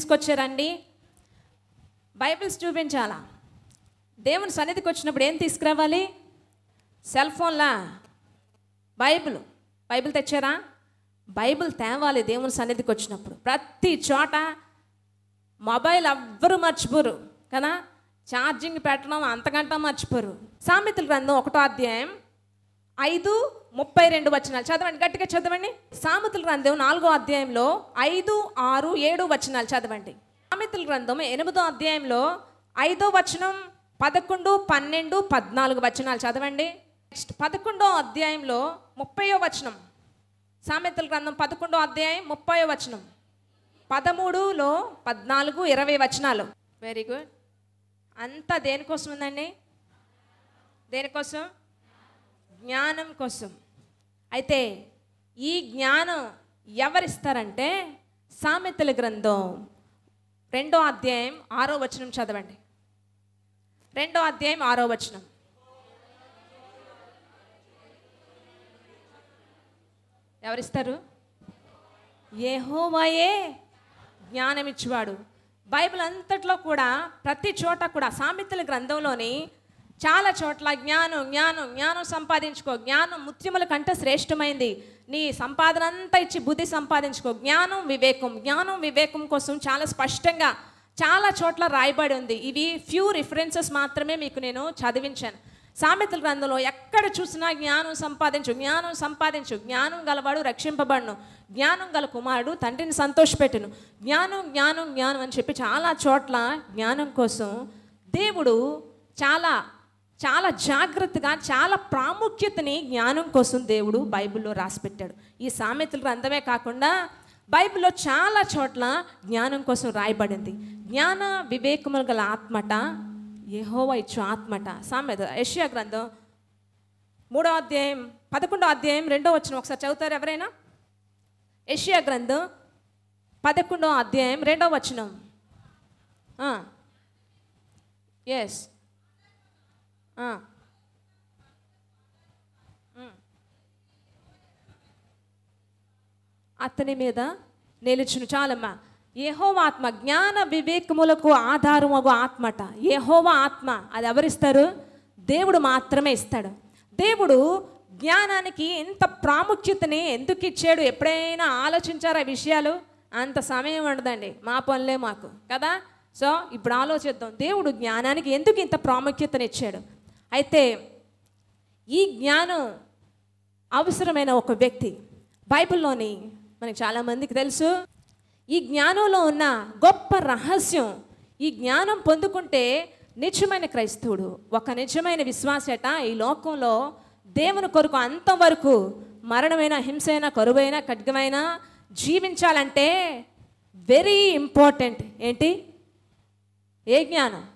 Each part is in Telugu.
తీసుకొచ్చారండి. బైబిల్స్ చూపించాలా? దేవుని సన్నిధికి వచ్చినప్పుడు ఏం తీసుకురావాలి? సెల్ ఫోన్లా? బైబిల్. బైబిల్ తెచ్చారా? బైబిల్ తేవాలి దేవుని సన్నిధికి వచ్చినప్పుడు. ప్రతి చోట మొబైల్ ఎవ్వరు మర్చిపోరు కదా? ఛార్జింగ్ పెట్టడం అంతకంటా మర్చిపోరు. సామెతల గ్రంథం ఒకటో అధ్యాయం ఐదు ముప్పై రెండు వచనాలు. చదవండి గట్టిగా చదవండి. సామెతల గ్రంథం నాలుగో అధ్యాయంలో ఐదు ఆరు ఏడు వచనాలు చదవండి. సామెతల గ్రంథం ఎనిమిదో అధ్యాయంలో ఐదో వచనం పదకొండు పన్నెండు పద్నాలుగు వచనాలు చదవండి. నెక్స్ట్ పదకొండో అధ్యాయంలో ముప్పయో వచనం. సామెతల గ్రంథం పదకొండో అధ్యాయం ముప్పయో వచనం. పదమూడులో పద్నాలుగు ఇరవై వచనాలు. వెరీ గుడ్ అంతా దేనికోసం ఉందండి? దేనికోసం? జ్ఞానం కోసం. అయితే ఈ జ్ఞానం ఎవరిస్తారంటే సామెతల గ్రంథం రెండో అధ్యాయం ఆరో వచనం చదవండి. రెండో అధ్యాయం ఆరో వచనం. ఎవరిస్తారు? ఏహోవాయే జ్ఞానం ఇచ్చేవాడు బైబిల్ అంతట్లో కూడా ప్రతి చోట కూడా సామెతల గ్రంథంలోని చాలా చోట్ల జ్ఞానం జ్ఞానం జ్ఞానం సంపాదించుకో. జ్ఞానం ముత్యముల కంటే శ్రేష్టమైంది. నీ సంపాదన అంతా ఇచ్చి బుద్ధి సంపాదించుకో. జ్ఞానం వివేకం జ్ఞానం వివేకం కోసం చాలా స్పష్టంగా చాలా చోట్ల రాయబడి ఉంది. ఇవి ఫ్యూ రిఫరెన్సెస్ మాత్రమే మీకు నేను చదివించాను. సామెతల గ్రంథంలో ఎక్కడ చూసినా జ్ఞానం సంపాదించు జ్ఞానం సంపాదించు. జ్ఞానం గలవాడు రక్షింపబడును. జ్ఞానం గల కుమారుడు తండ్రిని సంతోషపెట్టును. జ్ఞానం జ్ఞానం జ్ఞానం అని చెప్పి చాలా చోట్ల జ్ఞానం కోసం దేవుడు చాలా చాలా జాగ్రత్తగా చాలా ప్రాముఖ్యతని జ్ఞానం కోసం దేవుడు బైబిల్లో రాసిపెట్టాడు. ఈ సామెతలు గ్రంథమే కాకుండా బైబిల్లో చాలా చోట్ల జ్ఞానం కోసం రాయబడింది. జ్ఞాన వివేకములు గల ఆత్మట యహోవ ఇచ్చు ఆత్మట. సామెత యెషయా గ్రంథం మూడో అధ్యాయం పదకొండో అధ్యాయం రెండో వచ్చిన ఒకసారి చదువుతారు ఎవరైనా? యెషయా గ్రంథం పదకొండో అధ్యాయం రెండో వచనం. ఎస్ అతని మీద నిలుచును. చాలమ్మా. ఏహోవా ఆత్మ జ్ఞాన వివేకములకు ఆధారమగు ఆత్మట. ఏహోవ ఆత్మ అది ఎవరిస్తారు? దేవుడు మాత్రమే ఇస్తాడు. దేవుడు జ్ఞానానికి ఎంత ప్రాముఖ్యతని ఎందుకు ఇచ్చాడు? ఎప్పుడైనా ఆలోచించారా విషయాలు? అంత సమయం ఉండదండి. మా పనులే మాకు. కదా? సో ఇప్పుడు ఆలోచిద్దాం. దేవుడు జ్ఞానానికి ఎందుకు ఇంత ప్రాముఖ్యతని ఇచ్చాడు? అయితే ఈ జ్ఞానం అవసరమైన ఒక వ్యక్తి బైబిల్లోని మనకి చాలామందికి తెలుసు ఈ జ్ఞానంలో ఉన్న గొప్ప రహస్యం ఈ జ్ఞానం పొందుకుంటే నిజమైన క్రైస్తవుడు ఒక నిజమైన విశ్వాసట ఈ లోకంలో దేవుని కొరకు అంతవరకు మరణమైన హింసైన కరువైన ఖడ్గమైన జీవించాలంటే వెరీ ఇంపార్టెంట్. ఏంటి? ఏ జ్ఞానం?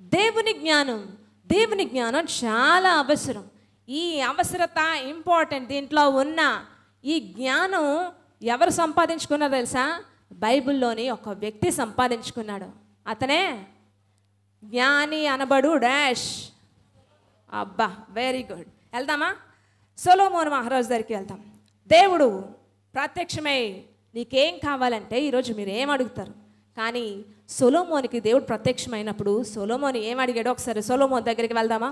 దేవుని జ్ఞానం. దేవుని జ్ఞానం చాలా అవసరం. ఈ అవసరత ఇంపార్టెంట్ దీంట్లో ఉన్న ఈ జ్ఞానం ఎవరు సంపాదించుకున్నారో తెలుసా? బైబిల్లోని ఒక వ్యక్తి సంపాదించుకున్నాడు. అతనే జ్ఞాని అనబడు డాష్. అబ్బా వెరీ గుడ్ వెళ్దామా? సోలోమోన్ మహారాజు దగ్గరికి వెళ్దాం. దేవుడు ప్రత్యక్షమై నీకేం కావాలంటే ఈరోజు మీరు ఏం అడుగుతారు? కానీ సొలోమోనికి దేవుడు ప్రత్యక్షమైనప్పుడు సొలోమోని ఏం అడిగాడో? ఒకసారి సొలోమోన్ దగ్గరికి వెళ్దామా?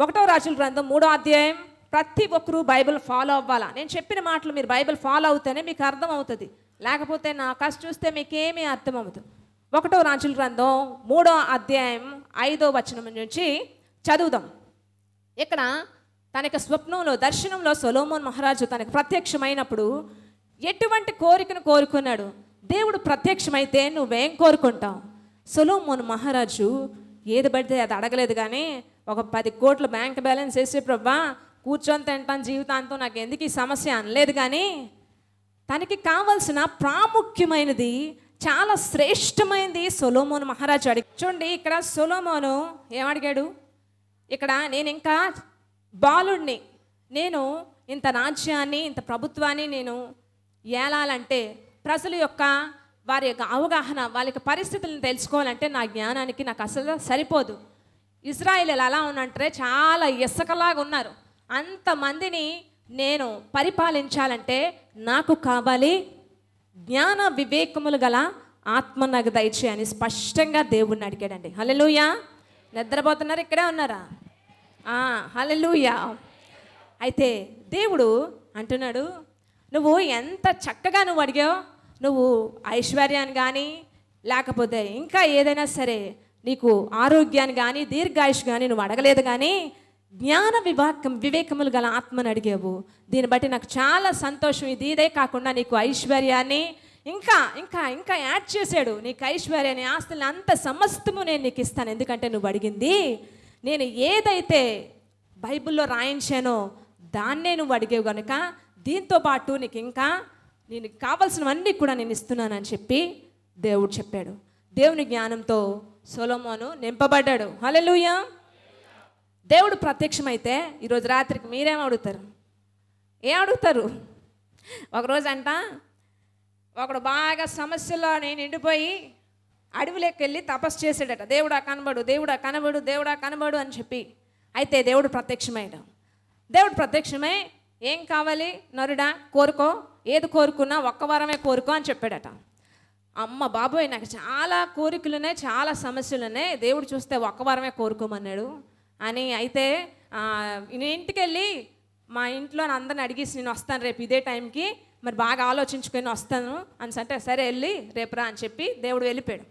ఒకటో రాజుల గ్రంథం మూడో అధ్యాయం. ప్రతి ఒక్కరూ బైబిల్ ఫాలో అవ్వాలా? నేను చెప్పిన మాటలు మీరు బైబిల్ ఫాలో అవుతేనే మీకు అర్థం అవుతుంది లేకపోతే నా కాస్త చూస్తే మీకేమీ అర్థం అవుతుంది ఒకటో రాజుల గ్రంథం మూడో అధ్యాయం ఐదో వచనం నుంచి చదువుదాం. ఇక్కడ తనకి స్వప్నంలో దర్శనంలో సొలోమోన్ మహారాజు తనకు ప్రత్యక్షమైనప్పుడు ఎటువంటి కోరికను కోరుకున్నాడు? దేవుడు ప్రత్యక్షమైతే నువ్వేం కోరుకుంటావు? సొలోమోన్ మహారాజు ఏది పడితే అది అడగలేదు కానీ ఒక పది కోట్ల బ్యాంక్ బ్యాలెన్స్ వేసే ప్రభా కూర్చొని తింటాను జీవితాంతం నాకు ఎందుకు ఈ సమస్య అనలేదు కానీ తనకి కావలసిన ప్రాముఖ్యమైనది చాలా శ్రేష్టమైనది సొలోమోను మహారాజు అడిగి చూడండి ఇక్కడ సొలోమోను ఏమడిగాడు? ఇక్కడ నేను ఇంకా బాలుడిని నేను ఇంత రాజ్యాన్ని ఇంత ప్రభుత్వాన్ని నేను ఏలాలంటే ప్రజల యొక్క వారి యొక్క అవగాహన వాళ్ళ యొక్క పరిస్థితులను తెలుసుకోవాలంటే నా జ్ఞానానికి నాకు అసలు సరిపోదు. ఇజ్రాయిల్ ఎలా ఉన్నంటే చాలా ఇసుకలాగా ఉన్నారు. అంతమందిని నేను పరిపాలించాలంటే నాకు కావాలి జ్ఞాన వివేకములు గల ఆత్మ నాకు దయచే అని స్పష్టంగా దేవుణ్ణి అడిగాడండి. హలెలుయా నిద్రపోతున్నారు ఇక్కడే ఉన్నారా? హలెలుయా అయితే దేవుడు అంటున్నాడు నువ్వు ఎంత చక్కగా నువ్వు అడిగావు? నువ్వు ఐశ్వర్యాన్ని కానీ లేకపోతే ఇంకా ఏదైనా సరే నీకు ఆరోగ్యాన్ని కానీ దీర్ఘాయుష్ కానీ నువ్వు అడగలేదు కానీ జ్ఞాన వివాకం వివేకములు గల ఆత్మను అడిగావు. దీన్ని బట్టి నాకు చాలా సంతోషం. ఇది ఇదే కాకుండా నీకు ఐశ్వర్యాన్ని ఇంకా ఇంకా ఇంకా యాడ్ చేశాడు. నీకు ఐశ్వర్యాన్ని ఆస్తుల్ని అంత సమస్తము నేను నీకు ఇస్తాను. ఎందుకంటే నువ్వు అడిగింది నేను ఏదైతే బైబిల్లో రాయించానో దాన్నే నువ్వు అడిగేవు కనుక దీంతో పాటు నీకు ఇంకా నేను కావాల్సినవన్నీ కూడా నేను ఇస్తున్నానని చెప్పి దేవుడు చెప్పాడు. దేవుని జ్ఞానంతో సొలొమోను నింపబడ్డాడు. హలెలుయ దేవుడు ప్రత్యక్షమైతే ఈరోజు రాత్రికి మీరేం అడుగుతారు? ఏం అడుగుతారు? ఒకరోజు అంట ఒకడు బాగా సమస్యలో నేను ఎండిపోయి అడవిలోకి వెళ్ళి తపస్సు చేశాడట. దేవుడా కనబడు దేవుడా కనబడు దేవుడా కనబడు అని చెప్పి. అయితే దేవుడు ప్రత్యక్షమయ్యాడు. దేవుడు ప్రత్యక్షమై ఏం కావాలి? నరుడా కోరుకో. ఏది కోరుకున్నా ఒక్క వారమే కోరుకో అని చెప్పాడట. అమ్మ బాబోయ్ నాకు చాలా కోరికలు ఉన్నాయి చాలా సమస్యలు ఉన్నాయి దేవుడు చూస్తే ఒక్క వారమే కోరుకోమన్నాడు. అని అయితే నేను ఇంటికి వెళ్ళి మా ఇంట్లో అందరిని అడిగేసి నేను వస్తాను రేపు ఇదే టైంకి మరి బాగా ఆలోచించుకొని వస్తాను అని అంటే సరే వెళ్ళి రేపు రా అని చెప్పి దేవుడు వెళ్ళిపోయాడు.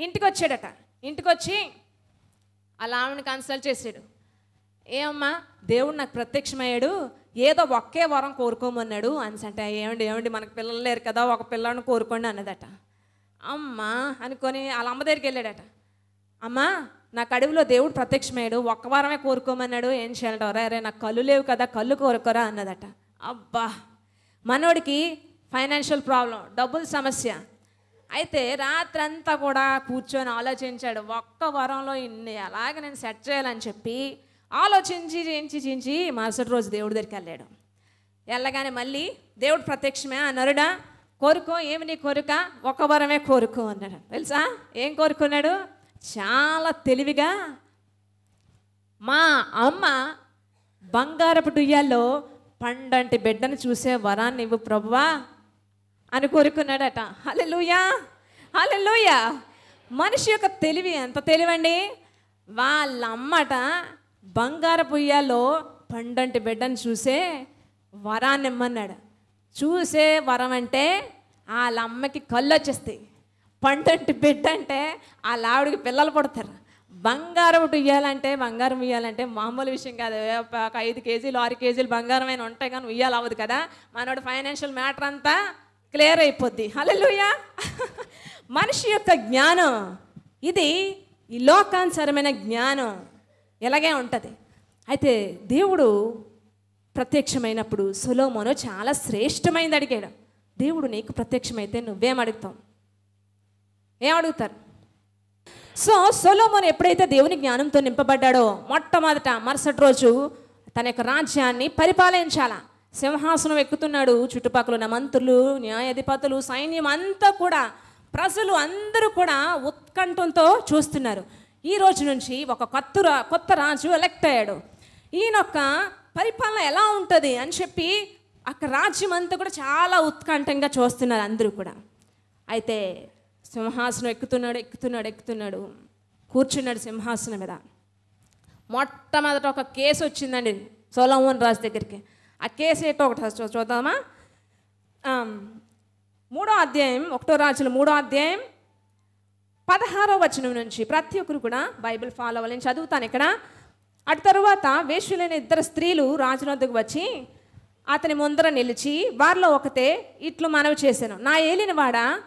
ఇంటికి వచ్చాడట ఇంటికి వచ్చి అలా ఆవిడని కన్సల్ట్ చేసాడు ఏమమ్మా దేవుడు నాకు ప్రత్యక్షమయ్యాడు. ఏదో ఒకే వరం కోరుకోమన్నాడు. అని అంటే ఏమండి ఏమండి మనకు పిల్లలు లేరు కదా ఒక పిల్లని కోరుకోండి అన్నదట. అమ్మా అనుకొని వాళ్ళ అమ్మ దగ్గరికి వెళ్ళాడట. అమ్మా నాకు అడవిలో దేవుడు ప్రత్యక్షమయ్యాడు. ఒక్క వారమే కోరుకోమన్నాడు. ఏం చేయాలంట? అరే నాకు కళ్ళు లేవు కదా కళ్ళు కోరుకోరా అన్నదట. అబ్బా మనోడికి ఫైనాన్షియల్ ప్రాబ్లం డబ్బుల సమస్య. అయితే రాత్రంతా కూడా కూర్చొని ఆలోచించాడు. ఒక్క వరంలో ఇన్ని అలాగే నేను సెట్ చేయాలని చెప్పి ఆలోచించి చించి చేయించి మరుసటి రోజు దేవుడి దగ్గరికి వెళ్ళాడు. వెళ్ళగానే మళ్ళీ దేవుడు ప్రత్యక్షమే అన్నరుడా కోరుకో ఏమి నీ కోరిక? ఒక వరమే కోరుకో అన్నాడు. తెలుసా? ఏం కోరుకున్నాడు? చాలా తెలివిగా మా అమ్మ బంగారపు డుయ్యాల్లో పండంటి బిడ్డను చూసే వరాన్ని ఇవ్వు ప్రభువా అని కోరుకున్నాడట. హల్లెలూయా! హల్లెలూయా! మనిషి యొక్క తెలివి ఎంత తెలివండి? వాళ్ళ అమ్మట బంగారపు ఉయ్యాలో పండంటి బిడ్డను చూసే వరాన్ని ఇమ్మన్నాడు చూసే వరం అంటే వాళ్ళ అమ్మకి కళ్ళు వచ్చేస్తాయి పండంటి బిడ్డ అంటే వాళ్ళ ఆవిడకి పిల్లలు పడతారు. బంగారం ఉయ్యాలంటే బంగారం ఉయ్యాలంటే మామూలు విషయం కాదు. ఒక ఐదు కేజీలు ఆరు కేజీలు బంగారం అయినా ఉంటాయి కానీ ఉయ్యాలి అవ్వదు కదా. మనోడు ఫైనాన్షియల్ మ్యాటర్ అంతా క్లియర్ అయిపోద్ది. హలోయా మనిషి యొక్క జ్ఞానం ఇది ఈ లోకానుసరమైన జ్ఞానం. ఇలాగే ఉంటుంది? అయితే దేవుడు ప్రత్యక్షమైనప్పుడు సులోమోను చాలా శ్రేష్టమైనది అడిగాడు. దేవుడు నీకు ప్రత్యక్షమైతే నువ్వేం అడుగుతావు? ఏం అడుగుతారు? సో సొలోమోన్ ఎప్పుడైతే దేవుని జ్ఞానంతో నింపబడ్డాడో మొట్టమొదట మరుసటి రోజు తన యొక్క రాజ్యాన్ని పరిపాలించాల. సింహాసనం ఎక్కుతున్నాడు చుట్టుపక్కల ఉన్న మంత్రులు న్యాయాధిపతులు సైన్యం అంతా కూడా ప్రజలు అందరూ కూడా ఉత్కంఠంతో చూస్తున్నారు. ఈ రోజు నుంచి ఒక కొత్త రా- కొత్త రాజు ఎలెక్ట్ అయ్యాడు. ఈయనొక్క పరిపాలన ఎలా ఉంటుంది అని చెప్పి అక్కడ రాజ్యం అంతా కూడా చాలా ఉత్కంఠంగా చూస్తున్నారు అందరూ కూడా. అయితే సింహాసనం ఎక్కుతున్నాడు ఎక్కుతున్నాడు ఎక్కుతున్నాడు. కూర్చున్నాడు సింహాసనం మీద. మొట్టమొదట ఒక కేసు వచ్చిందండి సోలమోహన్ రాజు దగ్గరికి. ఆ కేసు ఏంటో ఒకటి చూ- చూద్దామా? మూడో అధ్యాయం ఒకటో రాజుల మూడో అధ్యాయం పదహారో వచనం నుంచి ప్రతి ఒక్కరు కూడా బైబిల్ ఫాలో అవ్వాలని చదువుతాను ఇక్కడ. అటు తరువాత వేష్యులైన ఇద్దరు స్త్రీలు రాజుల వచ్చి అతని ముందర నిలిచి వారిలో ఒకతే ఇట్లు మనవి చేశాను. నా ఏలినవాడ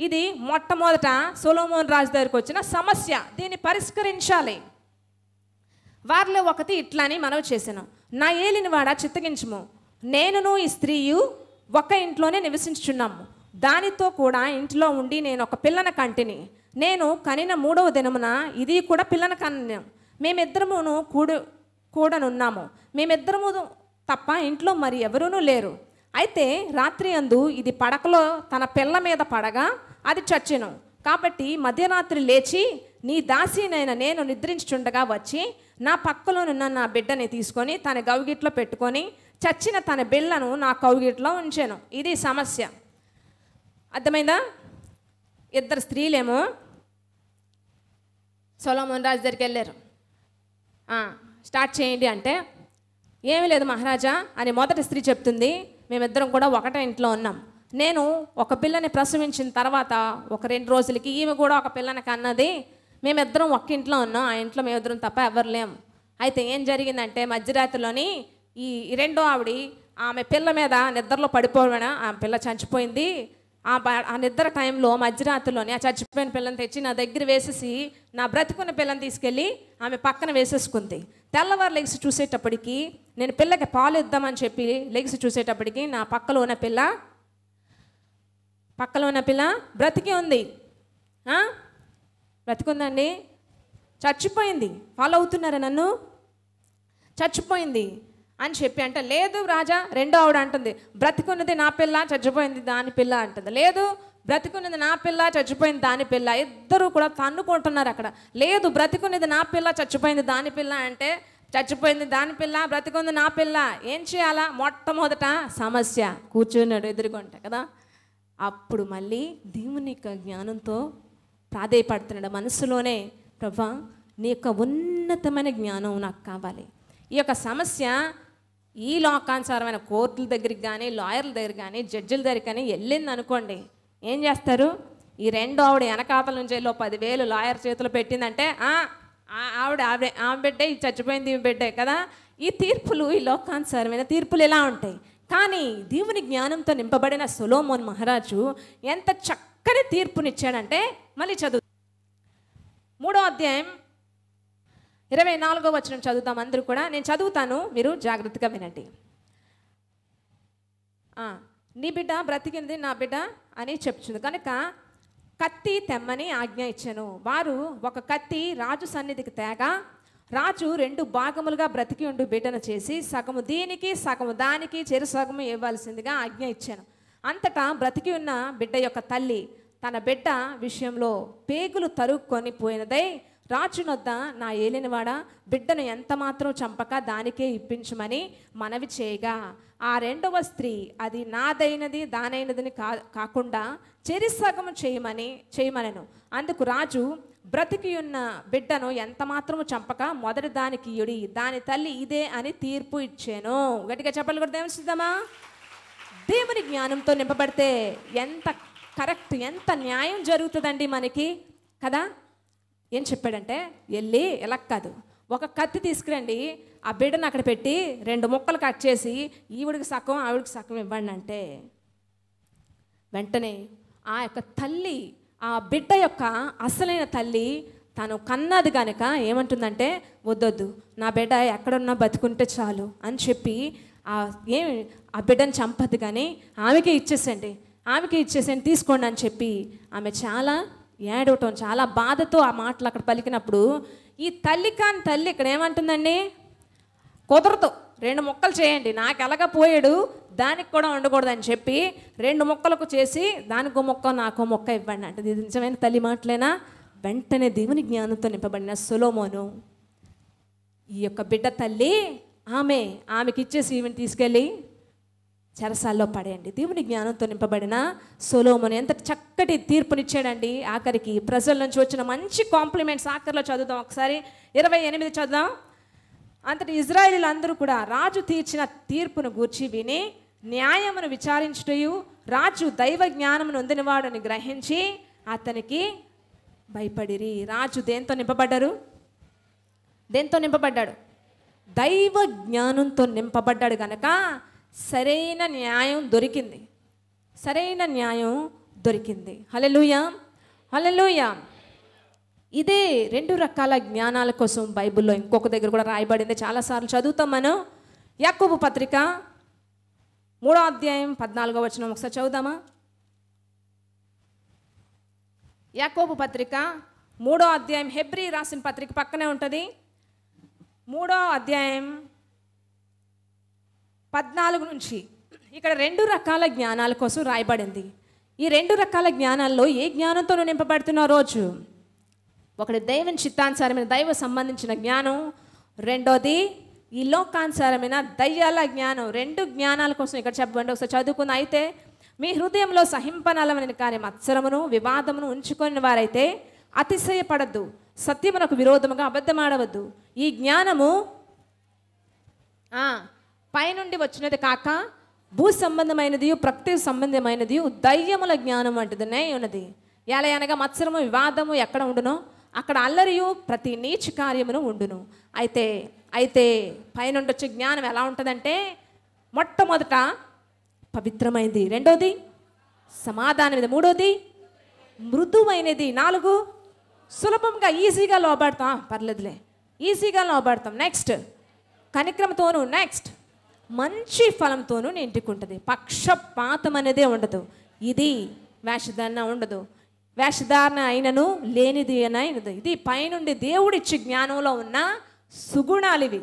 ఇది మొట్టమొదట సోలోమోన్ రాజు దగ్గరికి వచ్చిన సమస్య. దీన్ని పరిష్కరించాలి. వారిలో ఒకటి ఇట్లని మనవి చేశాను. నా ఏలినవాడ చిత్తగించము. నేనును ఈ స్త్రీయు ఒక ఇంట్లోనే నివసించుచున్నాము. దానితో కూడా ఇంట్లో ఉండి నేను ఒక పిల్లన కంటిని. నేను కనిన మూడవ దినమున ఇది కూడా పిల్లను కన్నాం మేమిద్దరమును కూడు కూడనున్నాము. మేమిద్దరము తప్ప ఇంట్లో మరి ఎవరూనూ లేరు. అయితే రాత్రి అందు ఇది పడకలో తన పిల్ల మీద పడగా అది చచ్చెను. కాబట్టి మధ్యరాత్రి లేచి నీ దాసినైన నేను నిద్రించుచుండగా వచ్చి నా పక్కలోనున్న నా బిడ్డని తీసుకొని తన గౌగిట్లో పెట్టుకొని చచ్చిన తన బిళ్ళను నా కౌగిట్లో ఉంచాను. ఇది సమస్య. అర్థమైందా? ఇద్దరు స్త్రీలేమో సొలోమోన్ రాజు దగ్గరికి వెళ్ళారు. స్టార్ట్ చేయండి అంటే ఏమీ లేదు మహారాజా అని మొదటి స్త్రీ చెప్తుంది. మేమిద్దరం కూడా ఒకటే ఇంట్లో ఉన్నాం. నేను ఒక పిల్లని ప్రసవించిన తర్వాత ఒక రెండు రోజులకి ఈమె కూడా ఒక పిల్లని కన్నది. మేమిద్దరం ఒక్క ఇంట్లో ఉన్నాం. ఆ ఇంట్లో మేమిద్దరం తప్ప ఎవరు లేము అయితే ఏం జరిగిందంటే మధ్యరాత్రిలోని ఈ రెండో ఆవిడ ఆమె పిల్ల మీద నిద్రలో పడిపోవడం ఆ పిల్ల చనిపోయింది ఆ బ- ఆ నిద్ర టైంలో మధ్యరాత్రిలోనే ఆ చచ్చిపోయిన పిల్లని తెచ్చి నా దగ్గర వేసేసి నా బ్రతుకున్న పిల్లని తీసుకెళ్ళి ఆమె పక్కన వేసేసుకుంది. తెల్లవారు లెగిసి చూసేటప్పటికి నేను పిల్లకి పాలు ఇద్దామని చెప్పి లెగిసి చూసేటప్పటికి నా పక్కలో ఉన్న పిల్ల పక్కలో ఉన్న పిల్ల బ్రతికి ఉంది. బ్రతికుందండి? చచ్చిపోయింది. ఫాలో అవుతున్నారా నన్ను? చచ్చిపోయింది. అని చెప్పి అంటే లేదు రాజా రెండో ఆవిడ అంటుంది బ్రతికున్నది నా పిల్ల చచ్చిపోయింది దాని పిల్ల అంటుంది. లేదు బ్రతికున్నది నా పిల్ల చచ్చిపోయింది దాని పిల్ల ఇద్దరు కూడా తన్నుకుంటున్నారు అక్కడ. లేదు బ్రతికున్నది నా పిల్ల చచ్చిపోయింది దాని పిల్ల అంటే చచ్చిపోయింది దాని పిల్ల బ్రతికుంది నా పిల్ల ఏం చేయాలా? మొట్టమొదట సమస్య కూర్చున్నాడు ఎదురుకుంటా కదా. అప్పుడు మళ్ళీ దేవుని యొక్క జ్ఞానంతో ప్రాధేయపడుతున్నాడు మనసులోనే ప్రభా నీ యొక్క ఉన్నతమైన జ్ఞానం నాకు కావాలి. ఈ యొక్క సమస్య ఈ లోకానుసారమైన కోర్టుల దగ్గరికి కానీ లాయర్ల దగ్గర కానీ జడ్జిల దగ్గర కానీ వెళ్ళింది అనుకోండి ఏం చేస్తారు? ఈ రెండు ఆవిడ వెనకాతల నుంచి వెళ్ళి పదివేలు లాయర్ చేతిలో పెట్టిందంటే "ఆ, ఆ ఆవిడ ఆవిడ ఆమె బిడ్డే ఈ చచ్చిపోయింది ఈమె బిడ్డే కదా? ఈ తీర్పులు ఈ లోకానుసారమైన తీర్పులు ఎలా ఉంటాయి? కానీ దేవుని జ్ఞానంతో నింపబడిన సొలోమోన్ మహారాజు ఎంత చక్కని తీర్పునిచ్చాడంటే మళ్ళీ చదువు. మూడో అధ్యాయం ఇరవై నాలుగో వచనం చదువుతాం అందరూ కూడా. నేను చదువుతాను మీరు జాగ్రత్తగా వినండి. నీ బిడ్డ బ్రతికింది నా బిడ్డ అని చెప్తుంది కనుక కత్తి తెమ్మని ఆజ్ఞ ఇచ్చాను. వారు ఒక కత్తి రాజు సన్నిధికి తేగా రాజు రెండు భాగములుగా బ్రతికి ఉండు బిడ్డను చేసి సగము దీనికి సగము దానికి చెరు సగము ఇవ్వాల్సిందిగా ఆజ్ఞ ఇచ్చాను. అంతటా బ్రతికి ఉన్న బిడ్డ యొక్క తల్లి తన బిడ్డ విషయంలో పేగులు తరుక్కొని పోయినదై రాజునొద్ద నా ఏలినవాడ బిడ్డను ఎంత మాత్రం చంపక దానికే ఇప్పించమని మనవి చేయగా ఆ రెండవ స్త్రీ అది నాదైనది దానైనదని కా కాకుండా చెరిసగము చేయమని చేయమనను. అందుకు రాజు బ్రతికి ఉన్న బిడ్డను ఎంత మాత్రము చంపక మొదటి దానికి ఇయుడి దాని తల్లి ఇదే అని తీర్పు ఇచ్చాను. గట్టిగా చెప్పాలి కూడా దేవసిద్దామా దేవుని జ్ఞానంతో నింపబడితే ఎంత కరెక్ట్ ఎంత న్యాయం జరుగుతుందండి మనకి కదా? ఏం చెప్పాడంటే వెళ్ళి ఎలా కాదు. ఒక కత్తి తీసుకురండి ఆ బిడ్డను అక్కడ పెట్టి రెండు ముక్కలు కట్ చేసి ఈవిడికి సగం ఆవిడికి సగం ఇవ్వండి అంటే వెంటనే ఆ యొక్క తల్లి ఆ బిడ్డ యొక్క అసలైన తల్లి తను కన్నది కనుక ఏమంటుందంటే వద్దొద్దు నా బిడ్డ ఎక్కడున్నా బతుకుంటే చాలు అని చెప్పి ఆ ఏమి ఆ బిడ్డను చంపద్దు కానీ ఆమెకే ఇచ్చేసండి ఆమెకే ఇచ్చేసండి తీసుకోండి అని చెప్పి ఆమె చాలా ఏడవటం చాలా బాధతో ఆ మాటలు అక్కడ పలికినప్పుడు ఈ తల్లి కాని తల్లి ఇక్కడ ఏమంటుందండి? కుదరదు రెండు ముక్కలు చేయండి నాకు ఎలాగ పోయాడు దానికి కూడా ఉండకూడదని చెప్పి రెండు ముక్కలకు చేసి దానికో మొక్క నాకో మొక్క ఇవ్వండి అంటే ఇది నిజమైన తల్లి మాటలేనా? వెంటనే దేవుని జ్ఞానంతో నింపబడిన సులోమోను. ఈ యొక్క బిడ్డ తల్లి ఆమె ఆమెకి ఇచ్చేసి ఈమెను తీసుకెళ్ళి చెరసాల్లో పడేయండి. దేవుని జ్ఞానంతో నింపబడిన సొలోమోను ఎంత చక్కటి తీర్పునిచ్చాడండి. ఆఖరికి ప్రజల నుంచి వచ్చిన మంచి కాంప్లిమెంట్స్ ఆఖరిలో చదువుదాం ఒకసారి. ఇరవై ఎనిమిది చదుదాం అంతటి ఇజ్రాయేలీలు అందరూ కూడా రాజు తీర్చిన తీర్పును గూర్చి విని న్యాయమును విచారించుటయు రాజు దైవ జ్ఞానమును ఉందినవాడని గ్రహించి అతనికి భయపడిరి. రాజు దేంతో నింపబడ్డారు? దేంతో నింపబడ్డాడు? దైవ జ్ఞానంతో నింపబడ్డాడు గనక సరైన న్యాయం దొరికింది. సరైన న్యాయం దొరికింది. హలలుయా హలలుయా ఇదే రెండు రకాల జ్ఞానాల కోసం బైబిల్లో ఇంకొక దగ్గర కూడా రాయబడింది. చాలాసార్లు చదువుతాం మనం. యాకోబు పత్రిక మూడో అధ్యాయం పద్నాలుగో వచనం ఒకసారి చదువుదామా? యాకోబు పత్రిక మూడో అధ్యాయం హెబ్రి రాసిన పత్రిక పక్కనే ఉంటుంది. మూడో అధ్యాయం పద్నాలుగు నుంచి. ఇక్కడ రెండు రకాల జ్ఞానాల కోసం రాయబడింది. ఈ రెండు రకాల జ్ఞానాల్లో ఏ జ్ఞానంతో నింపబడుతున్న రోజు? ఒకటి దైవం చిత్తానుసారమైన దైవ సంబంధించిన జ్ఞానం. రెండోది ఈ లోకానుసారమైన దయ్యాల జ్ఞానం. రెండు జ్ఞానాల కోసం ఇక్కడ చెప్పండి ఒకసారి చదువుకున్న అయితే మీ హృదయంలో సహింపనలమైన కానీ మత్సరమును వివాదమును ఉంచుకొని వారైతే అతిశయపడద్దు. సత్యమునకు విరోధముగా అబద్ధమాడవద్దు. ఈ జ్ఞానము పైనుండి వచ్చినది కాక భూ సంబంధమైనది ప్రకృతి సంబంధమైనది దయ్యముల జ్ఞానం వంటిదినే ఉన్నది. ఎలా అనగా మత్సరము వివాదము ఎక్కడ ఉండునో అక్కడ అల్లరియు ప్రతి నీచ కార్యమును ఉండును. అయితే అయితే పైనుండి వచ్చే జ్ఞానం ఎలా ఉంటుందంటే మొట్టమొదట పవిత్రమైనది రెండోది సమాధానమైనది మూడోది మృదువైనది. నాలుగు సులభంగా ఈజీగా లోబడతాం. పర్లేదులే. ఈజీగా లోబడతాం. నెక్స్ట్. కనిక్రమతోను. నెక్స్ట్. మంచి ఫలంతోనూ నిండుకుంటుంది పక్షపాతం అనేదే ఉండదు. ఇది వేషధారణ ఉండదు. వేషధారణ అయినను లేనిది అని అయినది ఇది పైనుండి దేవుడిచ్చి జ్ఞానంలో ఉన్న సుగుణాలు ఇవి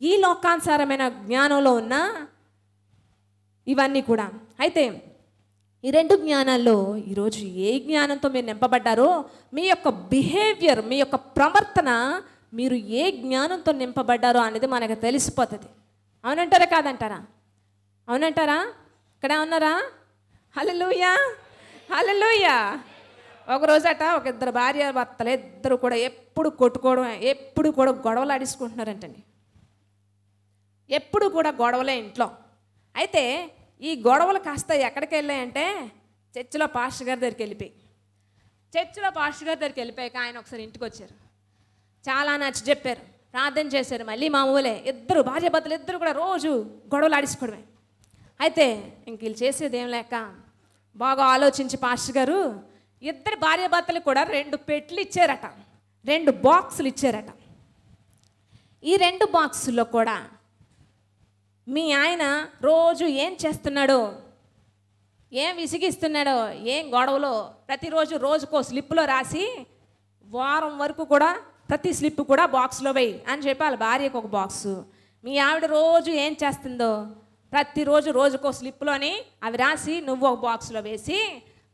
ఈ లోకానుసారమైన జ్ఞానంలో ఉన్న ఇవన్నీ కూడా. అయితే ఈ రెండు జ్ఞానాల్లో ఈరోజు ఏ జ్ఞానంతో మీరు నింపబడ్డారో మీ యొక్క బిహేవియర్ మీ యొక్క ప్రవర్తన మీరు ఏ జ్ఞానంతో నింపబడ్డారో అనేది మనకు తెలిసిపోతుంది. అవునంటారా కాదంటారా? అవునంటారా? ఇక్కడ ఉన్నారా? హలలుయా హలలుయా ఒక రోజట ఒక ఇద్దరు భార్య భర్తలు ఇద్దరు కూడా ఎప్పుడు కొట్టుకోవడం ఎప్పుడు కూడా గొడవలు ఆడించుకుంటున్నారంటండి. ఎప్పుడు కూడా గొడవలే ఇంట్లో. అయితే ఈ గొడవలు కాస్త ఎక్కడికి వెళ్ళాయంటే చర్చిలో పాస్టర్ గారి దగ్గరికి వెళ్ళిపోయి. చర్చిలో పాస్టర్ గారి దగ్గరికి వెళ్ళిపోయాక ఆయన ఒకసారి ఇంటికి వచ్చారు. చాలా నచ్చి చెప్పారు. ప్రార్థన చేశారు మళ్ళీ మామూలే ఇద్దరు భార్య భర్తలు ఇద్దరు కూడా రోజు గొడవలు ఆడించుకోవడమే. అయితే ఇంక వీళ్ళు చేసేది ఏం లేక బాగా ఆలోచించి పాస్టర్ గారు ఇద్దరు భార్య భర్తలు కూడా రెండు పెట్లు ఇచ్చారట. రెండు బాక్సులు ఇచ్చారట. ఈ రెండు బాక్సుల్లో కూడా మీ ఆయన రోజు ఏం చేస్తున్నాడో ఏం విసిగిస్తున్నాడో ఏం గొడవలో ప్రతిరోజు రోజుకో స్లిప్లో రాసి వారం వరకు కూడా ప్రతి స్లిప్ కూడా బాక్స్లో వేయి అని చెప్పి వాళ్ళ భార్యకు ఒక బాక్సు. మీ ఆవిడ రోజు ఏం చేస్తుందో? ప్రతిరోజు రోజుకో స్లిప్లోని అవి రాసి నువ్వు ఒక బాక్స్లో వేసి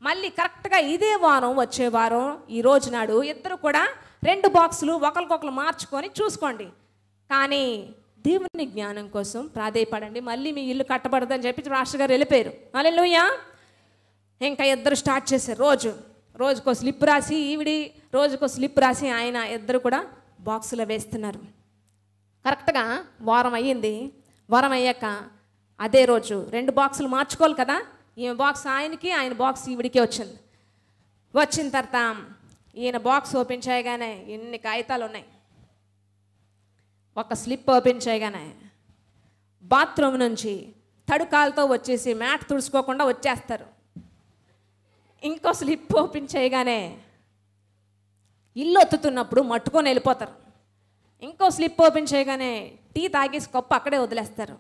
మళ్ళీ కరెక్ట్గా ఇదే వారం వచ్చే వారం ఈ రోజు నాడు ఇద్దరు కూడా రెండు బాక్సులు ఒకరికొకరు మార్చుకొని చూసుకోండి. కానీ దేవుని జ్ఞానం కోసం ప్రాధేయపడండి. మళ్ళీ మీ ఇల్లు కట్టబడదని చెప్పి రాష్ట్ర గారు వెళ్ళిపోయారు. మళ్ళీ ఇంకా ఇద్దరు స్టార్ట్ చేశారు రోజు రోజుకో స్లిప్ రాసి ఈవిడి రోజుకో స్లిప్ రాసి ఆయన ఇద్దరు కూడా బాక్సులో వేస్తున్నారు. కరెక్ట్గా వారం అయ్యింది. వారం అయ్యాక అదే రోజు రెండు బాక్సులు మార్చుకోవాలి కదా? ఈమె బాక్స్ ఆయనకి ఆయన బాక్స్ ఈవిడికి వచ్చింది. వచ్చిన తర్వాత ఈయన బాక్స్ ఓపెన్ చేయగానే ఎన్ని కాగితాలు ఉన్నాయి? ఒక స్లిప్ ఓపెన్ చేయగానే బాత్రూమ్ నుంచి తడుకాలతో వచ్చేసి మ్యాట్ తుడుచుకోకుండా వచ్చేస్తారు. ఇంకో స్లిప్ ఓపెన్ చేయగానే ఇల్లు ఒత్తుతున్నప్పుడు మట్టుకొని వెళ్ళిపోతారు. ఇంకో స్లిప్ ఓపెన్ చేయగానే టీ తాగేసి కప్పు అక్కడే వదిలేస్తారు.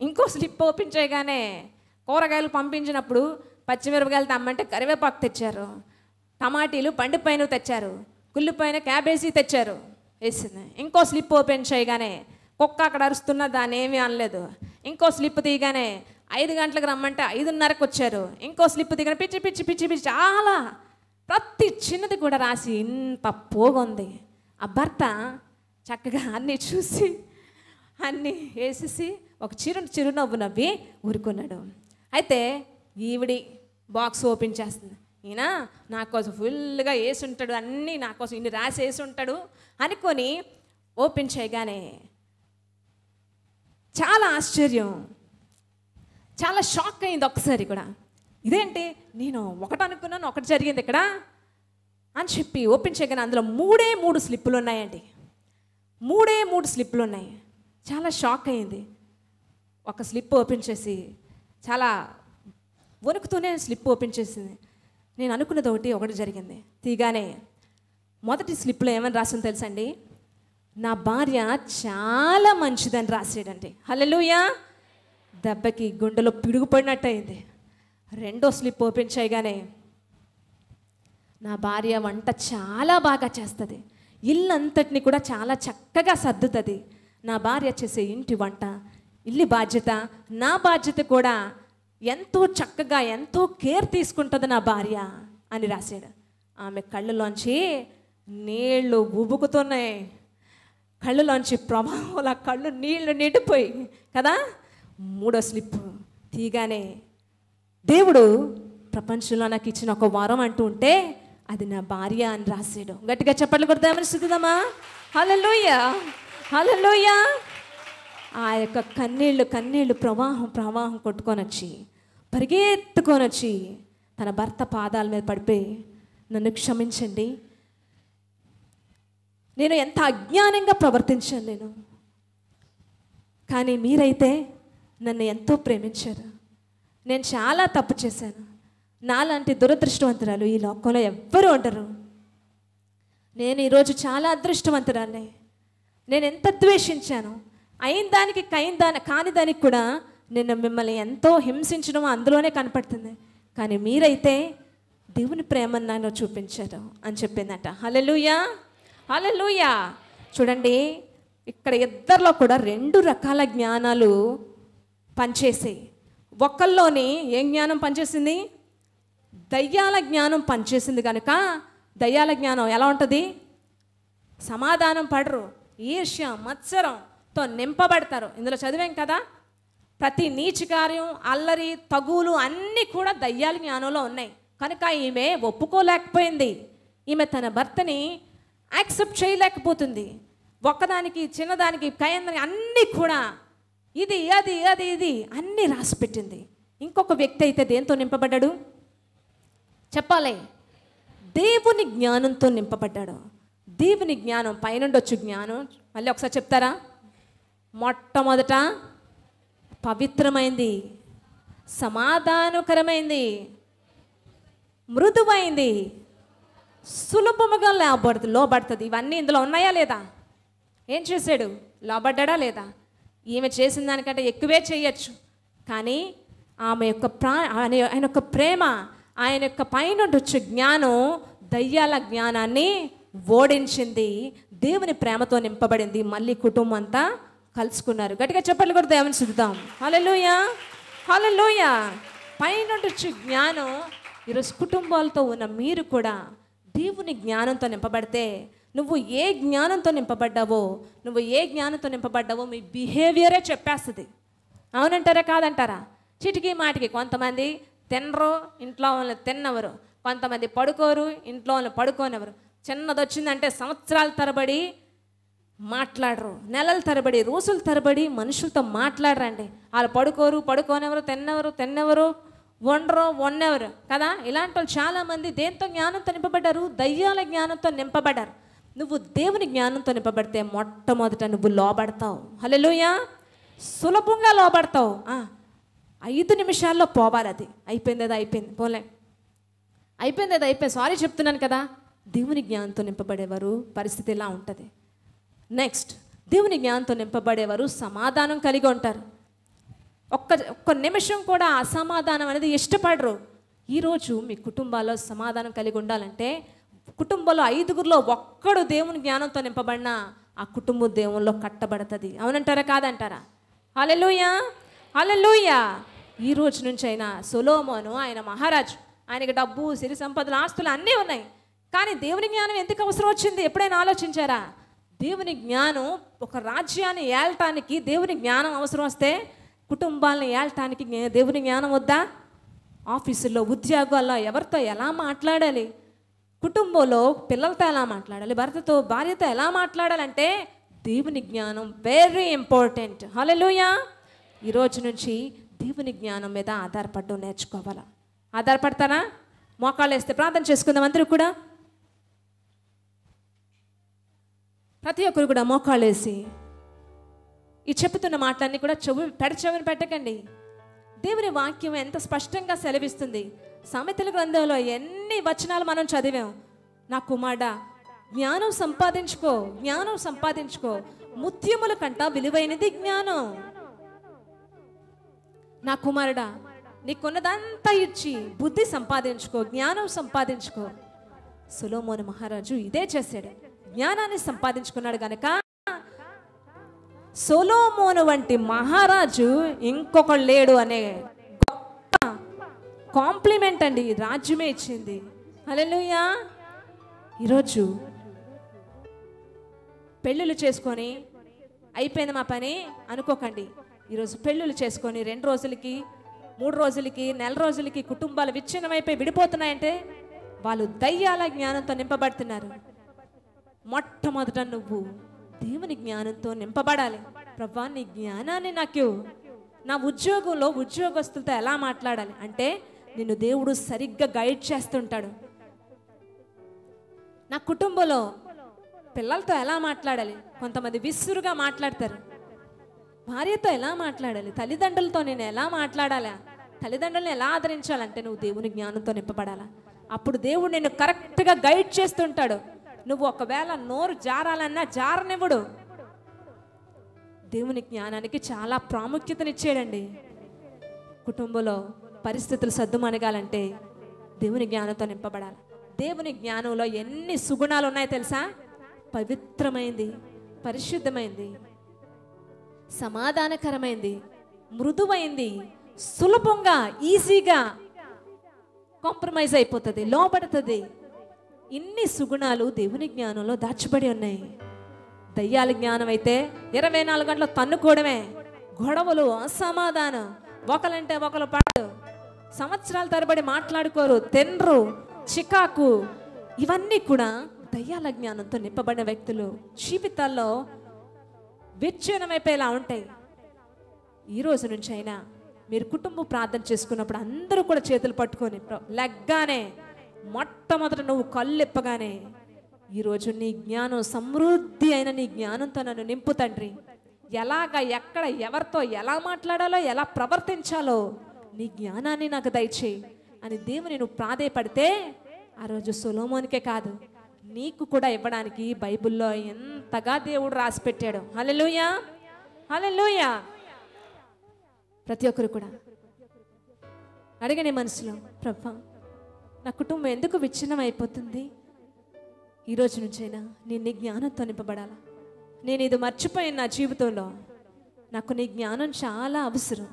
ఇంకో స్లిప్ ఓపెన్ చేయగానే కూరగాయలు పంపించినప్పుడు పచ్చిమిరపకాయలు తమ్మంటే కరివేపాకు తెచ్చారు. టమాటీలు పండిపోయిన తెచ్చారు. కుళ్ళిపోయిన క్యాబేజీ తెచ్చారు. వేసింది. ఇంకో స్లిప్ ఓపెన్ చేయగానే కుక్క అక్కడ అరుస్తున్న దాన్ని ఏమీ అనలేదు. ఇంకో స్లిప్ తీయగానే ఐదు గంటలకు రమ్మంటే ఐదున్నరకు వచ్చారు ఇంకో స్లిప్ దిగిన పిచ్చి పిచ్చి పిచ్చి పిచ్చి చాలా. ప్రతి చిన్నది కూడా రాసి ఇంత పోగుంది. ఆ భర్త చక్కగా అన్నీ చూసి అన్నీ వేసేసి ఒక చిరు చిరునవ్వు నవ్వి ఊరుకున్నాడు. అయితే ఈవిడి బాక్స్ ఓపెన్ చేస్తుంది. ఈయన నా కోసం ఫుల్గా వేసి ఉంటాడు అన్నీ నా కోసం ఇన్ని రాసి వేసి ఉంటాడు అనుకొని ఓపెన్ చేయగానే చాలా ఆశ్చర్యం. చాలా షాక్ అయింది ఒకసారి కూడా. ఇదేంటి? నేను ఒకటి అనుకున్నాను ఒకటి జరిగింది ఇక్కడ. అని చెప్పి ఓపెన్ చేయగానే అందులో మూడే మూడు స్లిప్పులు ఉన్నాయండి. మూడే మూడు స్లిప్పులు ఉన్నాయి. చాలా షాక్ అయింది. ఒక స్లిప్ ఓపెన్ చేసి చాలా వణుకుతూనే స్లిప్ ఓపెన్ చేసింది. నేను అనుకున్నది ఒకటి ఒకటి జరిగింది. తీగానే మొదటి స్లిప్లో ఏమని రాసిందో తెలుసండి నా భార్య చాలా మంచిదని రాసాడండి హలో దెబ్బకి గుండెలో పిడుగుపడినట్టయింది. రెండో స్లిప్ ఓపెన్ చేయగానే నా భార్య వంట చాలా బాగా చేస్తుంది. ఇల్లంతటిని కూడా చాలా చక్కగా సర్దుతుంది. నా భార్య చేసే ఇంటి వంట ఇల్లు బాధ్యత నా బాధ్యత కూడా ఎంతో చక్కగా ఎంతో కేర్ తీసుకుంటుంది నా భార్య అని రాశాడు. ఆమె కళ్ళలోంచి నీళ్ళు ఉబుకుతున్నాయి కళ్ళలోంచి ప్రభావం కళ్ళు నీళ్ళు నిండిపోయి కదా? మూడో స్లిప్ తీగానే దేవుడు ప్రపంచంలో నాకు ఇచ్చిన ఒక వరం అంటూ ఉంటే అది నా భార్య అని రాసాడు గట్టిగా చెప్పట్లు కొడతామని దేవుని స్థుతిద్దామా హల్లెలూయ! ఆ యొక్క కన్నీళ్ళు కన్నీళ్ళు ప్రవాహం ప్రవాహం కొట్టుకొని వచ్చి పరిగెత్తుకొని వచ్చి తన భర్త పాదాల మీద పడిపోయి నన్ను క్షమించండి. నేను ఎంత అజ్ఞానంగా ప్రవర్తించాను నేను. కానీ మీరైతే నన్ను ఎంతో ప్రేమించారు. నేను చాలా తప్పు చేశాను. నాలాంటి దురదృష్టవంతురాలు ఈ లోకంలో ఎవ్వరూ ఉండరు. నేను ఈరోజు చాలా అదృష్టవంతురాలే. నేను ఎంత ద్వేషించాను? అయిన దానికి కైన దాని కాని దానికి కూడా నేను మిమ్మల్ని ఎంతో హింసించడం అందులోనే కనపడుతుంది. కానీ మీరైతే దేవుని ప్రేమను నన్ను చూపించారు అని చెప్పిందట. హలలుయా హలలుయా చూడండి ఇక్కడ ఇద్దరిలో కూడా రెండు రకాల జ్ఞానాలు పనిచేసాయి. ఒక్కల్లోని ఏం జ్ఞానం పనిచేసింది? దయ్యాల జ్ఞానం పనిచేసింది కనుక దయ్యాల జ్ఞానం ఎలా ఉంటుంది? సమాధానం పడరు. ఈర్ష్య మత్సరంతో నింపబడతారు. ఇందులో చదివాం కదా? ప్రతి నీచి కార్యం అల్లరి తగులు అన్నీ కూడా దయ్యాల జ్ఞానంలో ఉన్నాయి. కనుక ఈమె ఒప్పుకోలేకపోయింది. ఈమె తన భర్తని యాక్సెప్ట్ చేయలేకపోతుంది. ఒక్కదానికి చిన్నదానికి కయందని అన్నీ కూడా ఇది అది అది ఇది అన్నీ రాసి పెట్టింది ఇంకొక వ్యక్తి అయితే దేంతో నింపబడ్డాడు? చెప్పాలి. దేవుని జ్ఞానంతో నింపబడ్డాడు. దేవుని జ్ఞానం పైనుండొచ్చు జ్ఞానం. మళ్ళీ ఒకసారి చెప్తారా? మొట్టమొదట పవిత్రమైంది సమాధానకరమైంది మృదువైంది సులభముగా లోబడుతుంది లోబడుతుంది. ఇవన్నీ ఇందులో ఉన్నాయా లేదా? ఏం చేశాడు? లోబడ్డా లేదా? ఈమె చేసిన దానికంటే ఎక్కువే చేయొచ్చు. కానీ ఆమె యొక్క ప్రా ఆయన ఆయన యొక్క ప్రేమ ఆయన యొక్క పైన వచ్చే జ్ఞానం దయ్యాల జ్ఞానాన్ని ఓడించింది దేవుని ప్రేమతో నింపబడింది. మళ్ళీ కుటుంబం అంతా కలుసుకున్నారు. గట్టిగా చెప్పట్లు కూడా దేవుని చూద్దాం హలలోయ హలలోయ పైన వచ్చే జ్ఞానం ఈరోజు కుటుంబాలతో ఉన్న మీరు కూడా దేవుని జ్ఞానంతో నింపబడితే నువ్వు ఏ జ్ఞానంతో నింపబడ్డావో నువ్వు ఏ జ్ఞానంతో నింపబడ్డావో మీ బిహేవియరే చెప్పేస్తుంది. అవునంటారా కాదంటారా? చిటికి మాటికి కొంతమంది తినరు ఇంట్లో వాళ్ళు తిన్నవరు. కొంతమంది పడుకోరు ఇంట్లో వాళ్ళు పడుకోనివ్వరు. చిన్నది వచ్చిందంటే సంవత్సరాల తరబడి మాట్లాడరు. నెలల తరబడి రోజుల తరబడి మనుషులతో మాట్లాడరండి. వాళ్ళు పడుకోరు పడుకోనెవరు తిన్నెవరు తిన్నెవరు వండరు వండెవరు కదా? ఇలాంటి వాళ్ళు చాలామంది దేంతో జ్ఞానంతో నింపబడ్డారు? దయ్యాల జ్ఞానంతో నింపబడ్డారు. నువ్వు దేవుని జ్ఞానంతో నింపబడితే మొట్టమొదట నువ్వు లోబడతావు. హలోయా సులభంగా లోబడతావు. ఆ, ఐదు నిమిషాల్లో పోవాలి అది. అయిపోయింది అది అయిపోయింది. పోలే. అయిపోయింది అది అయిపోయింది. సారీ చెప్తున్నాను కదా. దేవుని జ్ఞానంతో నింపబడేవారు పరిస్థితి ఇలా ఉంటుంది. నెక్స్ట్ దేవుని జ్ఞానంతో నింపబడేవారు సమాధానం కలిగి ఉంటారు. ఒక్క ఒక్క నిమిషం కూడా అసమాధానం అనేది ఇష్టపడరు. ఈరోజు మీ కుటుంబాల్లో సమాధానం కలిగి ఉండాలంటే కుటుంబంలో ఐదుగురిలో ఒక్కడు దేవుని జ్ఞానంతో నింపబడినా ఆ కుటుంబం దేవుల్లో కట్టబడుతుంది. అవునంటారా? కాదంటారా? హలెలుయా హలెలుయా ఈ రోజు నుంచి అయినా సొలోమోను ఆయన మహారాజు ఆయనకి డబ్బు సిరి సంపదలు ఆస్తులు అన్నీ ఉన్నాయి. కానీ దేవుని జ్ఞానం ఎందుకు అవసరం వచ్చింది? ఎప్పుడైనా ఆలోచించారా? దేవుని జ్ఞానం ఒక రాజ్యాన్ని ఏలటానికి దేవుని జ్ఞానం అవసరం వస్తే కుటుంబాలను ఏలటానికి దేవుని జ్ఞానం వద్దా? ఆఫీసుల్లో ఉద్యోగాల్లో ఎవరితో ఎలా మాట్లాడాలి? కుటుంబంలో పిల్లలతో ఎలా మాట్లాడాలి? భర్తతో భార్యతో ఎలా మాట్లాడాలంటే దేవుని జ్ఞానం వెరీ ఇంపార్టెంట్ హలోయా ఈరోజు నుంచి దేవుని జ్ఞానం మీద ఆధారపడ్డం నేర్చుకోవాలా? ఆధారపడతారా? మోకాళ్ళు వేస్తే ప్రార్థన చేసుకుందాం అందరూ కూడా. ప్రతి ఒక్కరు కూడా మోకాళ్ళు వేసి ఈ చెప్పుతున్న మాటలన్నీ కూడా చెవి పెడచెవిని పెట్టకండి. దేవుని వాక్యం ఎంత స్పష్టంగా సెలవిస్తుంది. సామెతల గ్రంథంలో ఎన్ని వచనాలు మనం చదివాం? నా కుమారుడా జ్ఞానం సంపాదించుకో జ్ఞానం సంపాదించుకో. ముత్యముల కంట విలువైనది జ్ఞానం. నా కుమారుడా నీకున్నదంతా ఇచ్చి బుద్ధి సంపాదించుకో జ్ఞానం సంపాదించుకో. సులోమోని మహారాజు ఇదే చేశాడు. జ్ఞానాన్ని సంపాదించుకున్నాడు గనక. సొలోమోను వంటి మహారాజు ఇంకొకడు లేడు అనే కాంప్లిమెంట్ అండి రాజ్యమే ఇచ్చింది. హల్లెలూయా. ఈరోజు పెళ్ళిళ్ళు చేసుకొని అయిపోయింది మా పని అనుకోకండి. ఈరోజు పెళ్ళిళ్ళు చేసుకొని రెండు రోజులకి మూడు రోజులకి నెల రోజులకి కుటుంబాలు విచ్ఛిన్నమైపోయి విడిపోతున్నాయంటే వాళ్ళు దయ్యాల జ్ఞానంతో నింపబడుతున్నారు. మొట్టమొదట నువ్వు దేవుని జ్ఞానంతో నింపబడాలి. ప్రభా నీ జ్ఞానాన్ని నాకు నా ఉద్యోగంలో ఉద్యోగస్తులతో ఎలా మాట్లాడాలి? అంటే నిన్ను దేవుడు సరిగ్గా గైడ్ చేస్తుంటాడు. నా కుటుంబంలో పిల్లలతో ఎలా మాట్లాడాలి? కొంతమంది విసురుగా మాట్లాడతారు. భార్యతో ఎలా మాట్లాడాలి? తల్లిదండ్రులతో నేను ఎలా మాట్లాడాలా? తల్లిదండ్రులను ఎలా ఆదరించాలంటే నువ్వు దేవుని జ్ఞానంతో నింపబడాలా? అప్పుడు దేవుడు నిన్ను కరెక్ట్గా గైడ్ చేస్తుంటాడు. నువ్వు ఒకవేళ నోరు జారాలన్నా జారనివ్వడు. దేవుని జ్ఞానానికి చాలా ప్రాముఖ్యతనిచ్చాడండి కుటుంబంలో పరిస్థితులు సర్దుమణగాలంటే దేవుని జ్ఞానంతో నింపబడాలి. దేవుని జ్ఞానంలో ఎన్ని సుగుణాలు ఉన్నాయో తెలుసా? పవిత్రమైంది పరిశుద్ధమైంది సమాధానకరమైంది మృదువైంది సులభంగా ఈజీగా కాంప్రమైజ్ అయిపోతుంది లోపడుతుంది ఇన్ని సుగుణాలు దేవుని జ్ఞానంలో దాచబడి ఉన్నాయి. దయ్యాల జ్ఞానం అయితే ఇరవై నాలుగు గంటలు తన్నుకోవడమే. గొడవలు అసమాధానం. ఒకలంటే ఒకరు సంవత్సరాల తరబడి మాట్లాడుకోరు తెండ్రు చికాకు. ఇవన్నీ కూడా దయ్యాల జ్ఞానంతో నింపబడిన వ్యక్తులు. జీవితాల్లో విచ్ఛిన్నమైపోయేలా ఉంటాయి. ఈ రోజు నుంచి అయినా మీరు కుటుంబం ప్రార్థన చేసుకున్నప్పుడు అందరూ కూడా చేతులు పట్టుకొని లెగ్గానే మొట్టమొదట నువ్వు కళ్ళెప్పగానే ఈరోజు నీ జ్ఞానం సమృద్ధి అయిన నీ జ్ఞానంతో నన్ను నింపు తండ్రి. ఎలాగ ఎక్కడ ఎవరితో ఎలా మాట్లాడాలో ఎలా ప్రవర్తించాలో నీ జ్ఞానాన్ని నాకు దయచేయి అని దేవుని నువ్వు ప్రాధేయపడితే ఆ రోజు సొలోమోనికే కాదు నీకు కూడా ఇవ్వడానికి బైబిల్లో ఎంతగా దేవుడు రాసి పెట్టాడు హల్లెలూయా! హల్లెలూయా! ప్రతి ఒక్కరు కూడా అడిగనే మనసులో ప్రభా నా కుటుంబం ఎందుకు విచ్ఛిన్నం అయిపోతుంది ఈ రోజు నుంచైనా నేను నీ జ్ఞానంతో నింపబడాలా? నేను ఇది మర్చిపోయిన నా జీవితంలో నాకు నీ జ్ఞానం చాలా అవసరం.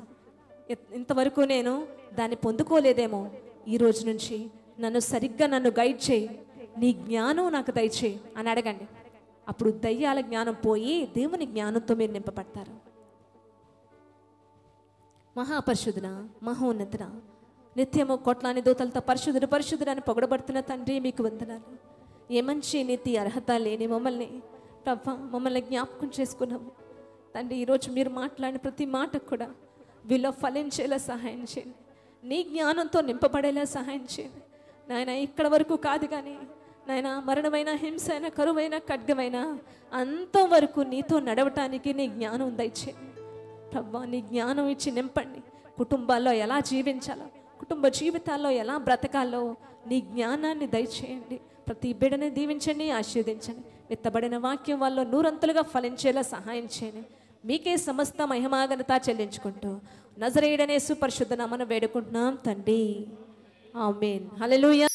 ఇంతవరకు నేను దాన్ని పొందుకోలేదేమో. ఈ రోజు నుంచి నన్ను సరిగ్గా నన్ను గైడ్ చేయి. నీ జ్ఞానం నాకు దయచేయి అని అడగండి. అప్పుడు దయ్యాల జ్ఞానం పోయి దేవుని జ్ఞానంతో మీరు నింపబడతారు. మహాపరిశుధన మహోన్నతన నిత్యము కొట్లాని దూతలతో పరిశుద్ధుడు పరిశుద్ధుడు అని పొగడబడుతున్న తండ్రి మీకు వందనాలు. ఏ మంచి నీతి అర్హత లేని మమ్మల్ని ప్రభా మమ్మల్ని జ్ఞాపకం చేసుకున్నాము తండ్రి ఈరోజు మీరు మాట్లాడిన ప్రతి మాటకు కూడా వీళ్ళు ఫలించేలా సహాయం చేయండి. నీ జ్ఞానంతో నింపబడేలా సహాయం చేయండి. నాయన ఇక్కడ వరకు కాదు కానీ నాయన మరణమైన హింస అయినా కరువైన ఖడ్గమైన అంతవరకు నీతో నడవటానికి నీ జ్ఞానం దయచేయండి. ప్రభా నీ జ్ఞానం ఇచ్చి నింపండి. కుటుంబాల్లో ఎలా జీవించాలో కుటుంబ జీవితాల్లో ఎలా బ్రతకాలో నీ జ్ఞానాన్ని దయచేయండి. ప్రతి బిడని దీవించండి ఆశీర్వదించండి. విత్తబడిన వాక్యం వాళ్ళు నూరంతులుగా ఫలించేలా సహాయం చేయండి. మీకే సమస్త మహిమాగనత చెల్లించుకుంటూ నజరేయుడనే సుపరిశుద్ధ నమను వేడుకుంటున్నాం తండ్రి. ఆమెన్. హల్లెలూయా.